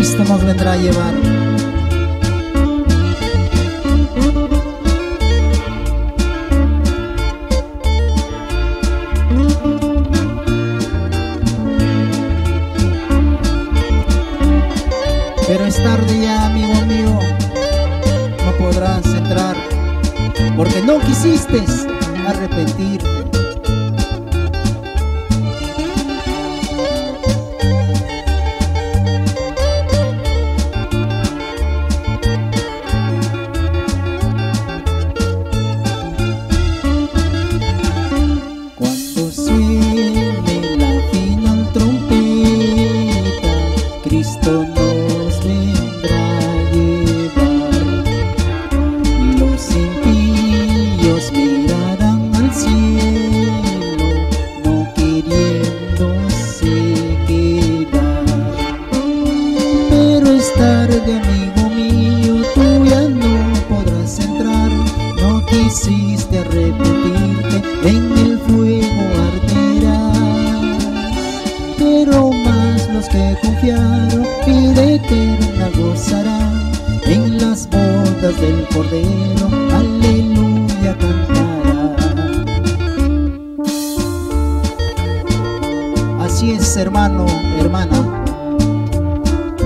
Cristo nos vendrá a llevar. Pero es tarde ya, amigo mío, no podrás entrar, porque no quisiste arrepentirte. Cristo nos vendrá a llevar. Los impíos mirarán al cielo, no queriéndose quedar. Pero es tarde, amigo mío, tú ya no podrás entrar. No quisiste arrepentirte, en el fuego que confiaron, vida eterna gozarán. En las bodas del Cordero, aleluya cantarán. Así es, hermano, hermana.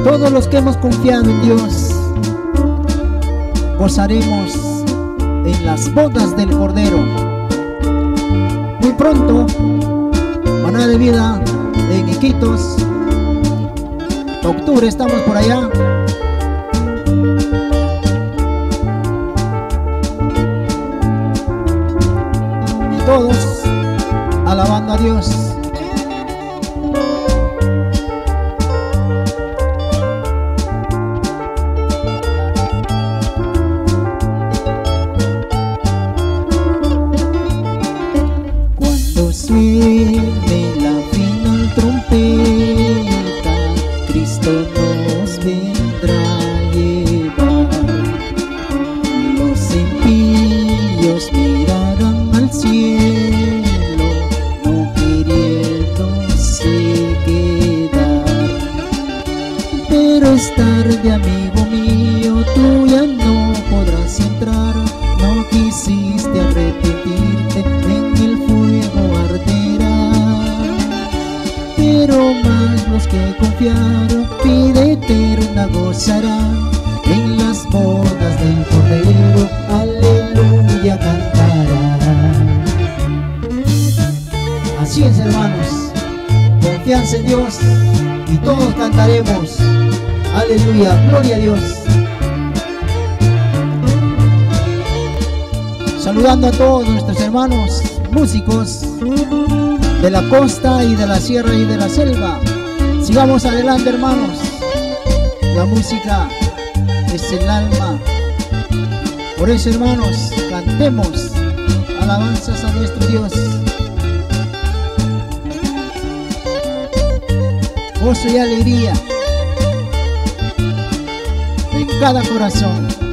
Todos los que hemos confiado en Dios, gozaremos en las bodas del Cordero. Muy pronto, maná de vida en Iquitos. Octubre estamos por allá. Y todos alabando a Dios. Es tarde, amigo mío, tú ya no podrás entrar. No quisiste arrepentirte, en el fuego arderás. Pero más los que confiaron, vida eterna gozarán. En las bodas del Cordero, aleluya cantarán. Así es, hermanos, confianza en Dios y todos cantaremos. Aleluya, gloria a Dios. Saludando a todos nuestros hermanos músicos de la costa y de la sierra y de la selva. Sigamos adelante, hermanos. La música es el alma. Por eso, hermanos, cantemos alabanzas a nuestro Dios. Gozo y alegría em cada coração.